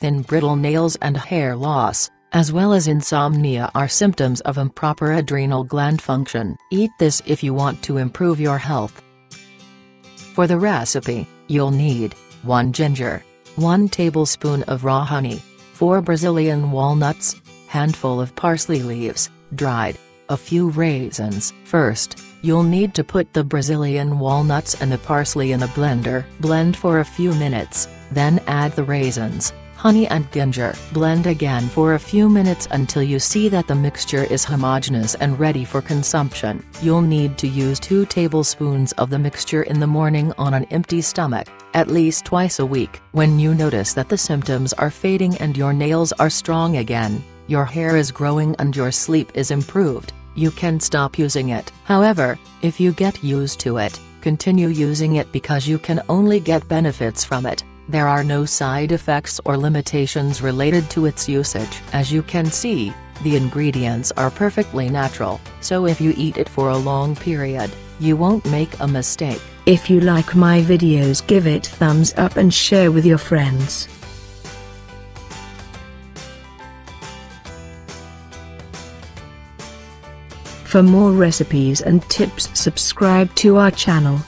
thin brittle nails and hair loss, as well as insomnia are symptoms of improper adrenal gland function. Eat this if you want to improve your health. For the recipe, you'll need 1 ginger, 1 tablespoon of raw honey, 4 Brazilian walnuts, handful of parsley leaves, dried, a few raisins. First, you'll need to put the Brazilian walnuts and the parsley in a blender. Blend for a few minutes, then add the raisins, honey and ginger. Blend again for a few minutes until you see that the mixture is homogeneous and ready for consumption. You'll need to use 2 tablespoons of the mixture in the morning on an empty stomach, at least twice a week. When you notice that the symptoms are fading and your nails are strong again, your hair is growing and your sleep is improved, you can stop using it. However, if you get used to it, continue using it because you can only get benefits from it. There are no side effects or limitations related to its usage. As you can see, the ingredients are perfectly natural, so if you eat it for a long period, you won't make a mistake. If you like my videos give it thumbs up and share with your friends. For more recipes and tips subscribe to our channel.